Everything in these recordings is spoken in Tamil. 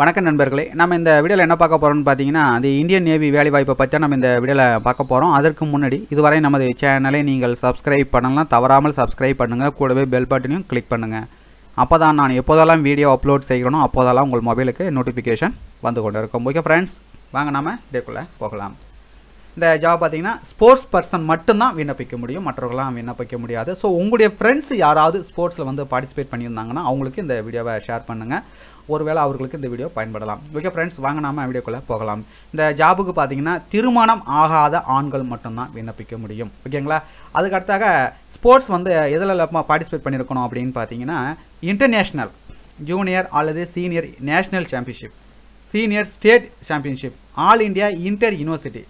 வணக்கம் நண்பர்களே. நம்ம இந்த வீடியோவில் என்ன பார்க்க போகிறோம்னு பார்த்தீங்கன்னா அது இந்தியன் நேவி வேலைவாய்ப்பை பற்றி நம்ம இந்த வீடியோவில் பார்க்க போகிறோம் அதற்கு முன்னாடி இதுவரை நமது சேனலை நீங்கள் சப்ஸ்கிரைப் பண்ணலாம் தவறாமல் சப்ஸ்கிரைப் பண்ணுங்கள் கூடவே பெல் பட்டனையும் கிளிக் பண்ணுங்கள் அப்போ தான் நான் எப்போதெல்லாம் வீடியோ அப்லோட் செய்கிறனோ அப்போதெல்லாம் உங்கள் மொபைலுக்கு நோட்டிஃபிகேஷன் வந்து கொண்டு இருக்கும் ஓகே ஃப்ரெண்ட்ஸ் வாங்க நாம டேக்குள்ளே போகலாம். இந்த ஜாப் பார்த்தீங்கன்னா ஸ்போர்ட்ஸ் பர்சன் மட்டும்தான் விண்ணப்பிக்க முடியும். மற்றவர்களாம் விண்ணப்பிக்க முடியாது. ஸோ உங்களுடைய ஃப்ரெண்ட்ஸ் யாராவது ஸ்போர்ட்ஸில் வந்து பார்ட்டிசிபேட் பண்ணியிருந்தாங்கன்னா அவங்களுக்கு இந்த வீடியோவை ஷேர் பண்ணுங்கள் ஒருவேளை அவர்களுக்கு இந்த வீடியோ பயன்படலாம். ஓகே ஃப்ரெண்ட்ஸ் வாங்க நாம வீடியோக்குள்ளே போகலாம். இந்த ஜாபுக்கு பார்த்தீங்கன்னா திருமணம் ஆகாத ஆண்கள் மட்டும்தான் விண்ணப்பிக்க முடியும். ஓகேங்களா அதுக்கு அடுத்தாக ஸ்போர்ட்ஸ் வந்து எதில் பார்ட்டிசிபேட் பண்ணியிருக்கணும் அப்படின்னு பார்த்தீங்கன்னா இன்டர்நேஷ்னல் ஜூனியர் அல்லது senior national championship senior state championship all India inter university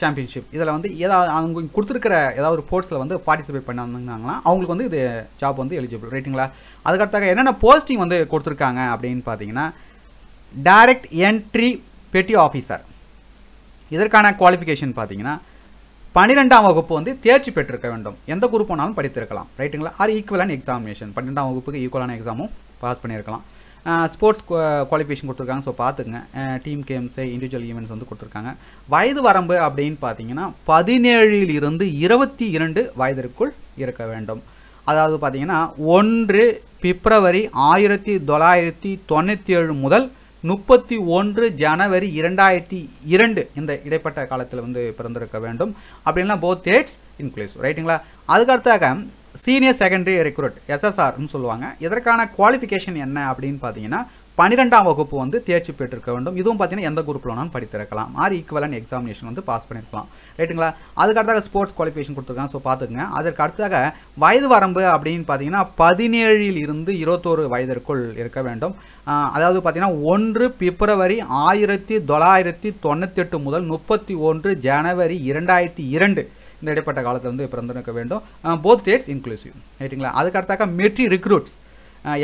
championship இதில் வந்து ஏதாவது அவங்க கொடுத்துருக்கிற ஏதாவது ஒரு ஸ்போர்ட்ஸில் வந்து பார்ட்டிசிபேட் பண்ணாங்கன்னா அவங்களுக்கு வந்து இது ஜாப் வந்து எலிஜிபிள் ரைட்டுங்களா அதுக்கடுத்தாக என்னென்ன போஸ்டிங் வந்து கொடுத்துருக்காங்க அப்படின்னு பார்த்தீங்கன்னா டைரக்ட் என்ட்ரி பெட்டி ஆஃபீஸர் இதற்கான குவாலிஃபிகேஷன் பார்த்தீங்கன்னா பன்னிரெண்டாம் வகுப்பு வந்து தேர்ச்சி பெற்றிருக்க வேண்டும். எந்த குரூப் வேணாலும் படித்திருக்கலாம். ரைட்டுங்களா ஆர் ஈக்குவலான எக்ஸாமினேஷன் பன்னெண்டாம் வகுப்புக்கு ஈக்குவலான எக்ஸாமும் பாஸ் பண்ணியிருக்கலாம். ஸ்போர்ட்ஸ் குவாலிஃபிகேஷன் கொடுத்துருக்காங்க. ஸோ பார்த்துங்க டீம் கேம்ஸு இண்டிவிஜுவல் ஈவெண்ட்ஸ் வந்து கொடுத்துருக்காங்க. வயது வரம்பு அப்படின்னு பார்த்தீங்கன்னா பதினேழில் இருந்து இருபத்தி இரண்டு வயதிற்குள் இருக்க வேண்டும். அதாவது பார்த்தீங்கன்னா ஒன்று பிப்ரவரி ஆயிரத்தி தொள்ளாயிரத்தி தொண்ணூற்றி ஏழு முதல் முப்பத்தி ஒன்று ஜனவரி இரண்டாயிரத்தி இரண்டு இந்த இடைப்பட்ட காலத்தில் வந்து பிறந்திருக்க வேண்டும். அப்படின்னா போத் டேட்ஸ் இன்க்ளூஸ் ரைட்டுங்களா அதுக்கடுத்தாக சீனியர் செகண்டரி ரெக்ரூட் எஸ்எஸ்ஆர்னு சொல்லுவாங்க. இதற்கான குவாலிஃபிகேஷன் என்ன அப்படின்னு பார்த்தீங்கன்னா பன்னிரெண்டாம் வகுப்பு வந்து தேர்ச்சி பெற்றிருக்க வேண்டும். இதுவும் பார்த்தீங்கன்னா எந்த குரூப்பில் வேணாலும் படித்திருக்கலாம். ஆர் ஈக்குவலான எக்ஸாமினேஷன் வந்து பாஸ் பண்ணியிருக்கலாம் ரைட்டுங்களா அதுக்கு அடுத்தாக ஸ்போர்ட்ஸ் குவாலிஃபிகேஷன் கொடுத்துருக்காங்க. ஸோ பார்த்துக்குங்க அதற்கு அடுத்ததாக வயது வரம்பு அப்படின்னு பார்த்தீங்கன்னா பதினேழில் இருந்து இருபத்தோரு வயதிற்குள் இருக்க வேண்டும். அதாவது பார்த்தீங்கன்னா ஒன்று பிப்ரவரி ஆயிரத்தி தொள்ளாயிரத்தி தொண்ணூற்றி எட்டு முதல் முப்பத்தி ஒன்று ஜனவரி இரண்டாயிரத்தி இரண்டு இந்த இடைப்பட்ட காலத்தில் வந்து பிறந்திருக்க வேண்டும். போத் ஸ்டேட்ஸ் இன்க்ளூசிவ் ரைட்டுங்களா அதுக்கடுத்தாக்க மெட்ரி ரிக்ரூட்ஸ்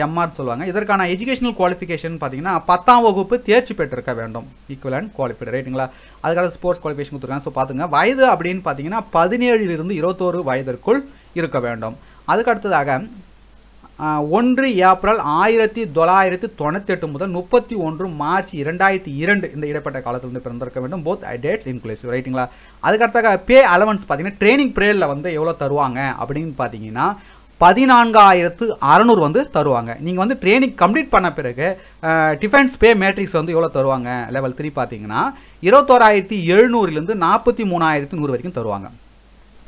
எம்ஆர் சொல்லுவாங்க. இதற்கான எஜுகேஷனல் குவாலிஃபிகேஷன் பார்த்தீங்கன்னா பத்தாம் வகுப்பு தேர்ச்சி பெற்றிருக்க வேண்டும். ஈக்குவலன் குவாலிஃபைடு ரைட்டுங்களா அதுக்காக ஸ்போர்ட்ஸ் குவாலிஃபிகேஷன் கொடுத்துருக்காங்க. ஸோ பார்த்துங்க. வயது அப்படின்னு பார்த்தீங்கன்னா பதினேழிலிருந்து இருபத்தோரு வயதிற்குள் இருக்க வேண்டும். அதுக்கு அடுத்ததாக ஒன்று ஏப்ரல் ஆயிரத்தி தொள்ளாயிரத்தி தொண்ணூற்றி எட்டு முதல் முப்பத்தி ஒன்று மார்ச் இரண்டாயிரத்தி இரண்டு இந்த இடைப்பட்ட காலத்திலிருந்து பிறந்திருக்க வேண்டும். போத் டேட்ஸ் இன்க்ளூசிவ் ரைட்டுங்களா அதுக்கடுத்தாக பே அலவன்ஸ் பார்த்தீங்கன்னா ட்ரைனிங் பீரியடில் வந்து எவ்வளோ தருவாங்க அப்படின்னு பார்த்தீங்கன்னா பதினான்காயிரத்து அறநூறு வந்து தருவாங்க. நீங்கள் வந்து ட்ரைனிங் கம்ப்ளீட் பண்ண பிறகு டிஃபென்ஸ் பே மேட்ரிக்ஸ் வந்து எவ்வளோ தருவாங்க? லெவல் த்ரீ பார்த்தீங்கன்னா இருபத்தோராயிரத்தி எழுநூறுலேருந்து நாற்பத்தி மூணாயிரத்து நூறு வரைக்கும் தருவாங்க.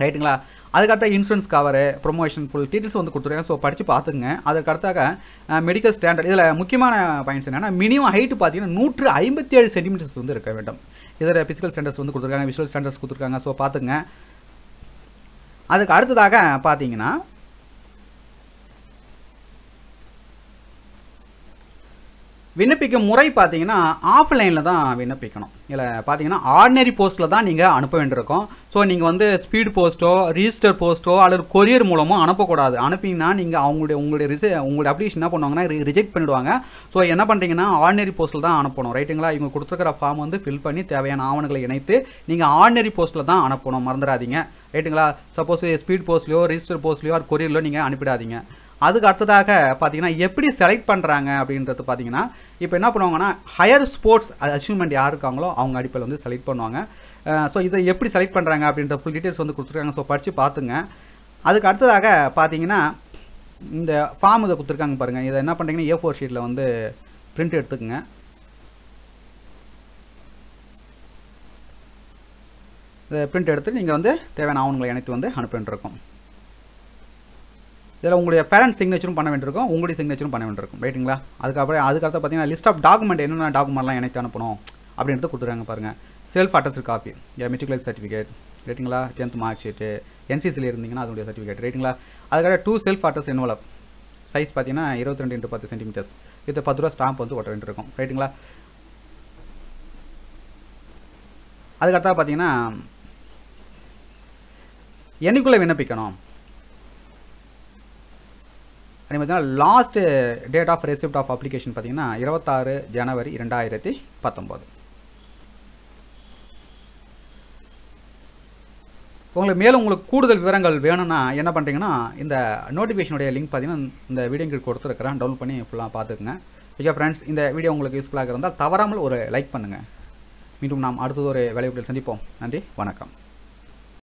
ரைட்டுங்களா? அதுக்கடுத்த insurance cover promotion full details வந்து கொடுத்துருக்காங்க. ஸோ படித்து பார்த்துங்க அதுக்கடுத்தாக மெடிக்கல் ஸ்டாண்டர்ட் இதில் முக்கியமான பாயிண்ட்ஸ் என்னென்னா மினிமம் ஹைட்டு பார்த்தீங்கன்னா நூற்று ஐம்பத்தி ஏழு சென்டிமீட்டர்ஸ் வந்து இருக்க வேண்டும். இதில் ஃபிசிக்கல் ஸ்டாண்டர்ஸ் வந்து கொடுத்துருக்காங்க விஷுவல் ஸ்டாண்டர்ஸ் கொடுத்துருக்காங்க. ஸோ பார்த்துங்க அதுக்கு அடுத்ததாக பார்த்தீங்கன்னா விண்ணப்பிக்கும் முறை பார்த்தீங்கன்னா ஆஃப்லைனில் தான் விண்ணப்பிக்கணும். இல்லை பார்த்தீங்கன்னா ஆர்டினரி போஸ்ட்டில் தான் நீங்கள் அனுப்ப வேண்டியிருக்கும். ஸோ நீங்கள் வந்து ஸ்பீட் போஸ்ட்டோ ரிஜிஸ்டர் போஸ்ட்டோ அல்லது கொரியர் மூலமோ அனுப்பக்கூடாது. அனுப்பிங்கன்னா நீங்கள் அவங்களுடைய உங்களுடைய ரிச உங்களுடைய அப்ளிகேஷன் என்ன பண்ணுவாங்கன்னா ரிஜெக்ட் பண்ணிவிடுவாங்க ஸோ என்ன பண்ணுறீங்கன்னா ஆர்டினரி போஸ்ட்டில் தான் அனுப்பணும். ரைட்டுங்களா இவங்க கொடுத்துருக்கிற ஃபார்ம் வந்து ஃபில் பண்ணி தேவையான ஆவணங்களை இணைத்து நீங்கள் ஆர்டினரி போஸ்ட்டில் தான் அனுப்பணும். மறந்துடாதீங்க. ரைட்டுங்களா சப்போஸ் ஸ்பீட் போஸ்ட்லையோ ரிஜிஸ்டர் போஸ்ட்லையோ அது கொரியர்லையோ நீங்கள் அனுப்பிடாதீங்க. அதுக்கு அடுத்ததாக பார்த்தீங்கன்னா எப்படி செலக்ட் பண்ணுறாங்க அப்படின்றது பார்த்தீங்கன்னா இப்போ என்ன பண்ணுவாங்கன்னா ஹையர் ஸ்போர்ட்ஸ் அச்சீவ்மெண்ட் யார் இருக்காங்களோ அவங்க அடிப்படையில் வந்து செலக்ட் பண்ணுவாங்க. ஸோ இதை எப்படி செலக்ட் பண்ணுறாங்க அப்படின்ற ஃபுல் டீட்டெயில்ஸ் வந்து கொடுத்துருக்காங்க. ஸோ படித்து பார்த்துங்க. அதுக்கு அடுத்ததாக பார்த்தீங்கன்னா இந்த ஃபார்ம் இதை கொடுத்துருக்காங்க பாருங்கள் இதை என்ன பண்ணுறீங்கன்னா ஏ ஃபோர் ஷீட்டில் வந்து பிரிண்ட் எடுத்துக்கோங்க. இதை பிரிண்ட் எடுத்து நீங்கள் வந்து தேவையான ஆவணங்களை இணைத்து வந்து அனுப்பிட்டுருக்கோம் இதில் உங்களுடைய பேரண்ட் சிக்னேச்சரும் பண்ண வேண்டியிருக்கும் உங்களுடைய சிக்னேச்சரும் பண்ண வேண்டியிருக்கும். ரைட்டுங்களா அதுக்கப்புறம் அதுக்கடுத்து பார்த்தீங்கன்னா லிஸ்ட் ஆஃப் டாக்குமெண்ட் என்னென்ன டாக்குமெண்ட்லாம் எனக்கு அனுப்பணும் அப்படின்றது கொடுத்துருக்காங்க பாருங்கள் self attest copy matriculate certificate ரைட்டுங்களா டென்த் மார்க் ஷீட்டு என்சிசியில் இருந்தீங்கன்னா அதனுடைய சர்டிஃபிகேட் ரைட்டுங்களா அதுக்காக two self attest envelope size பார்த்தீங்கன்னா இருபத்தி ரெண்டு இன்ட்டு பத்து சென்டிமீட்டர்ஸ் இது பத்து ரூபா ஸ்டாம்ப் வந்து ஒட்ட வேண்டியிருக்கும் ரைட்டுங்களா அதுக்கடுத்தா பார்த்தீங்கன்னா என்னைக்குள்ளே விண்ணப்பிக்கணும்? அதே பார்த்தீங்கன்னா last date of receipt of application பார்த்தீங்கன்னா இருபத்தாறு ஜனவரி ரெண்டாயிரத்தி பத்தொம்போது உங்களுக்கு மேலும் உங்களுக்கு கூடுதல் விவரங்கள் வேணும்னா என்ன பண்ணுறீங்கன்னா இந்த நோட்டிஃபிகேஷனுடைய லிங்க் பார்த்தீங்கன்னா இந்த வீடியோ கீழ் கொடுத்துருக்குறேன். டவுன்லோட் பண்ணி ஃபுல்லாக பார்த்துக்குங்க. ஓகே ஃப்ரெண்ட்ஸ் இந்த வீடியோ உங்களுக்கு யூஸ்ஃபுல்லாக இருந்தால் தவறாமல் ஒரு லைக் பண்ணுங்கள் மீண்டும் நாம் அடுத்தது ஒரு வேலையுடன் சந்திப்போம். நன்றி வணக்கம்.